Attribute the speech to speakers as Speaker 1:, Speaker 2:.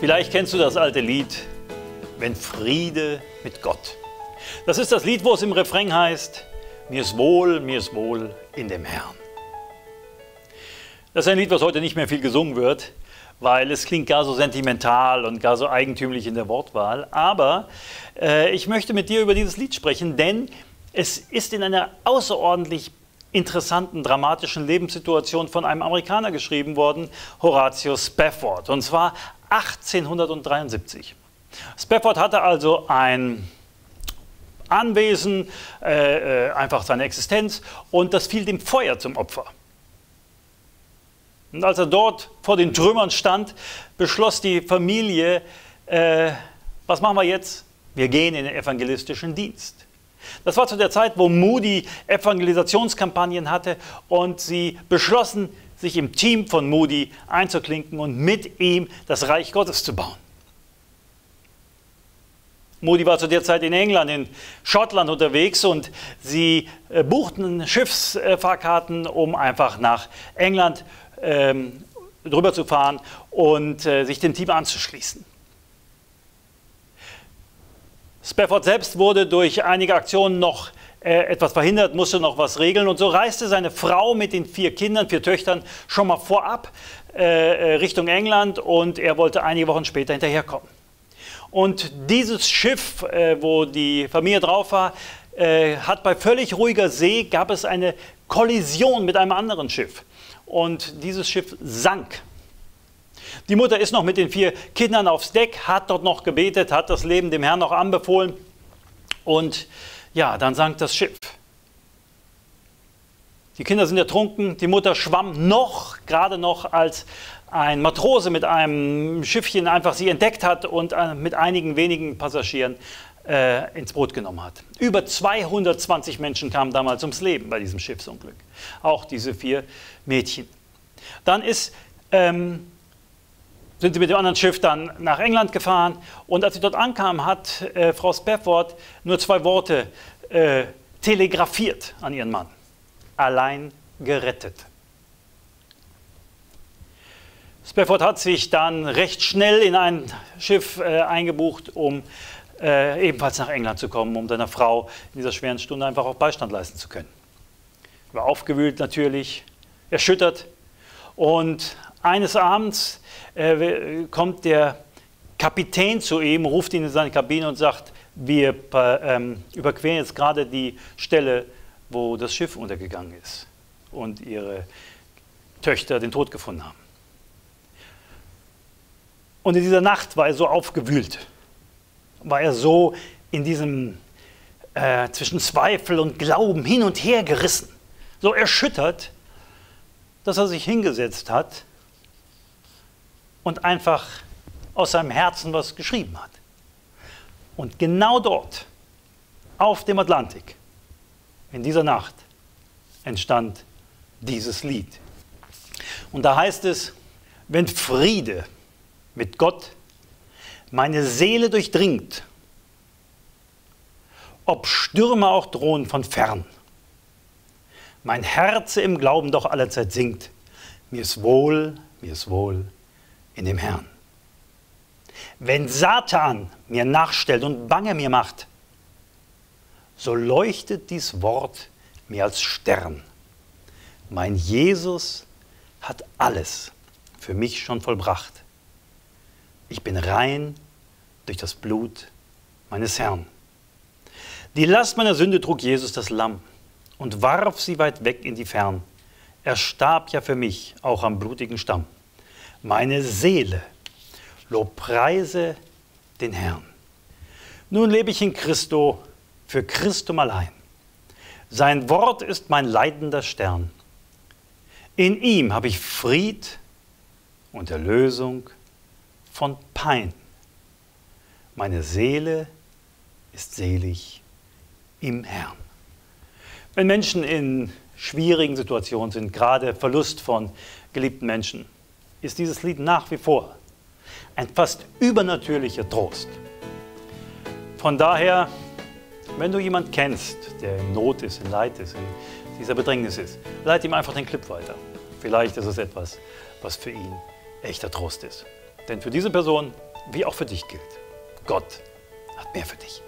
Speaker 1: Vielleicht kennst du das alte Lied, Wenn Friede mit Gott. Das ist das Lied, wo es im Refrain heißt, mir ist wohl, mir ist wohl in dem Herrn. Das ist ein Lied, was heute nicht mehr viel gesungen wird, weil es klingt gar so sentimental und gar so eigentümlich in der Wortwahl. Aber äh, ich möchte mit dir über dieses Lied sprechen, denn es ist in einer außerordentlich interessanten, dramatischen Lebenssituation von einem Amerikaner geschrieben worden, Horatius Spafford, und zwar 1873. Spafford hatte also ein Anwesen, äh, äh, einfach seine Existenz, und das fiel dem Feuer zum Opfer. Und als er dort vor den Trümmern stand, beschloss die Familie, äh, was machen wir jetzt? Wir gehen in den evangelistischen Dienst. Das war zu der Zeit, wo Moody Evangelisationskampagnen hatte und sie beschlossen, sich im Team von Moody einzuklinken und mit ihm das Reich Gottes zu bauen. Moody war zu der Zeit in England, in Schottland unterwegs und sie äh, buchten Schiffsfahrkarten, um einfach nach England ähm, drüber zu fahren und äh, sich dem Team anzuschließen. Spafford selbst wurde durch einige Aktionen noch äh, etwas verhindert, musste noch was regeln und so reiste seine Frau mit den vier Kindern, vier Töchtern schon mal vorab äh, äh, Richtung England und er wollte einige Wochen später hinterherkommen. Und dieses Schiff, äh, wo die Familie drauf war, äh, hat bei völlig ruhiger See gab es eine Kollision mit einem anderen Schiff und dieses Schiff sank. Die Mutter ist noch mit den vier Kindern aufs Deck, hat dort noch gebetet, hat das Leben dem Herrn noch anbefohlen. Und ja, dann sank das Schiff. Die Kinder sind ertrunken, die Mutter schwamm noch, gerade noch, als ein Matrose mit einem Schiffchen einfach sie entdeckt hat und äh, mit einigen wenigen Passagieren äh, ins Boot genommen hat. Über 220 Menschen kamen damals ums Leben bei diesem Schiffsunglück. Auch diese vier Mädchen. Dann ist ähm, sind sie mit dem anderen Schiff dann nach England gefahren. Und als sie dort ankamen, hat äh, Frau Spafford nur zwei Worte äh, telegrafiert an ihren Mann. Allein gerettet. Spafford hat sich dann recht schnell in ein Schiff äh, eingebucht, um äh, ebenfalls nach England zu kommen, um seiner Frau in dieser schweren Stunde einfach auch Beistand leisten zu können. War aufgewühlt natürlich, erschüttert und eines Abends äh, kommt der Kapitän zu ihm, ruft ihn in seine Kabine und sagt, wir ähm, überqueren jetzt gerade die Stelle, wo das Schiff untergegangen ist und ihre Töchter den Tod gefunden haben. Und in dieser Nacht war er so aufgewühlt, war er so in diesem äh, zwischen Zweifel und Glauben hin und her gerissen, so erschüttert, dass er sich hingesetzt hat und einfach aus seinem Herzen was geschrieben hat. Und genau dort, auf dem Atlantik, in dieser Nacht, entstand dieses Lied. Und da heißt es, wenn Friede mit Gott meine Seele durchdringt, ob Stürme auch drohen von fern, mein Herz im Glauben doch allerzeit singt, mir ist wohl, mir ist wohl, in dem Herrn. Wenn Satan mir nachstellt und Bange mir macht, so leuchtet dies Wort mir als Stern. Mein Jesus hat alles für mich schon vollbracht. Ich bin rein durch das Blut meines Herrn. Die Last meiner Sünde trug Jesus das Lamm und warf sie weit weg in die Fern. Er starb ja für mich auch am blutigen Stamm meine Seele, lobpreise den Herrn. Nun lebe ich in Christo, für Christum allein. Sein Wort ist mein leidender Stern. In ihm habe ich Fried und Erlösung von Pein. Meine Seele ist selig im Herrn. Wenn Menschen in schwierigen Situationen sind, gerade Verlust von geliebten Menschen, ist dieses Lied nach wie vor ein fast übernatürlicher Trost. Von daher, wenn du jemanden kennst, der in Not ist, in Leid ist, in dieser Bedrängnis ist, leite ihm einfach den Clip weiter. Vielleicht ist es etwas, was für ihn echter Trost ist. Denn für diese Person wie auch für dich gilt. Gott hat mehr für dich.